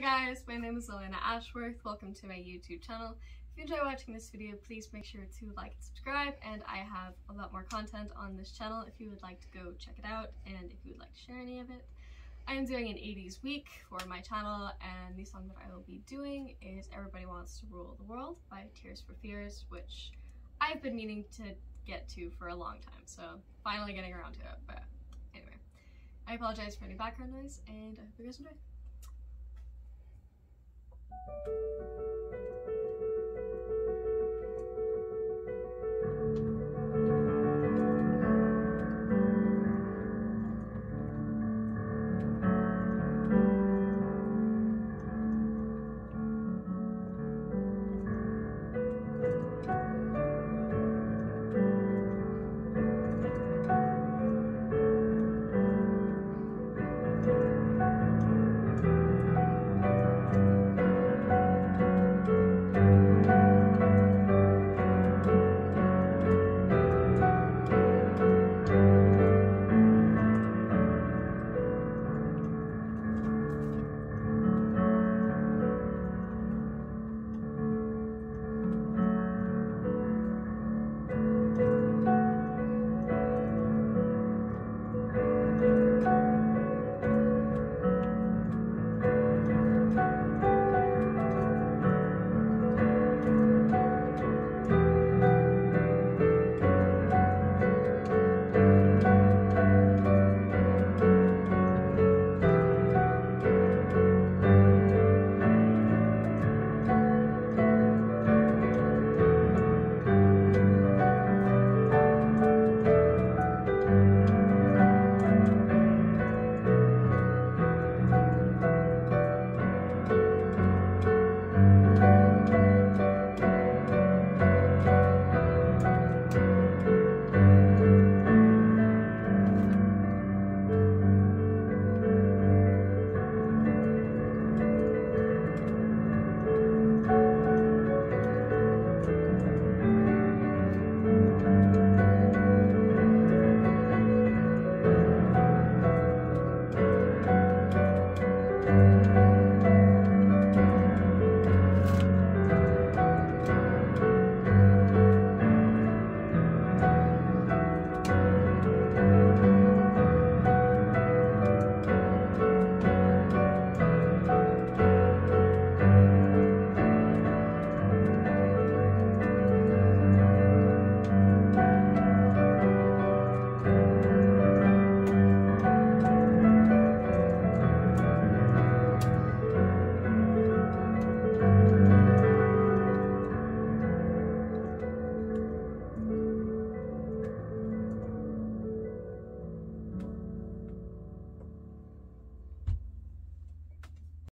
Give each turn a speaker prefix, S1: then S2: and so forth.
S1: guys, my name is Alayna Ashworth. Welcome to my YouTube channel. If you enjoy watching this video, please make sure to like and subscribe and I have a lot more content on this channel if you would like to go check it out and if you would like to share any of it. I am doing an 80s week for my channel and the song that I will be doing is Everybody Wants to Rule the World by Tears for Fears, which I've been meaning to get to for a long time, so finally getting around to it, but anyway. I apologize for any background noise and I hope you guys enjoy.